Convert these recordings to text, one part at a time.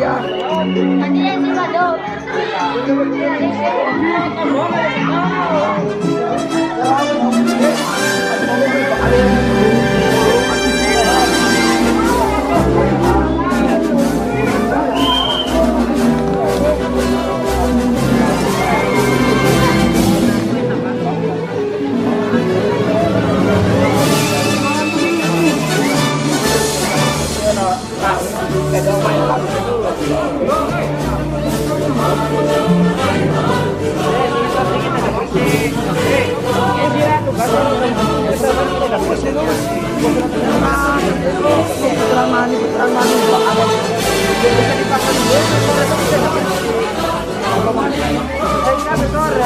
không Thank you.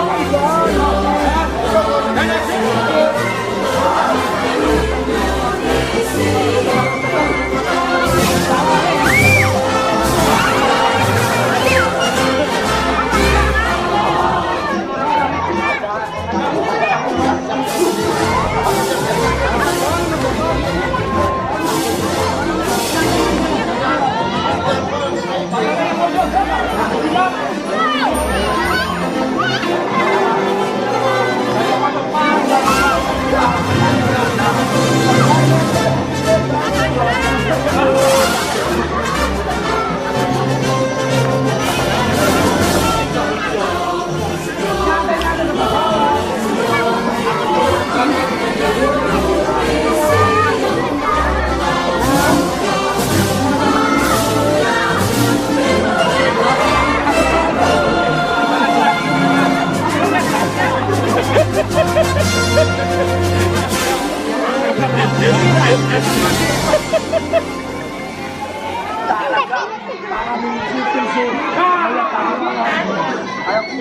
Oh my God. Thank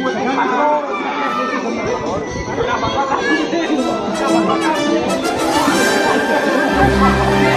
you.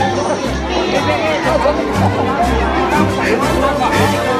Thank you.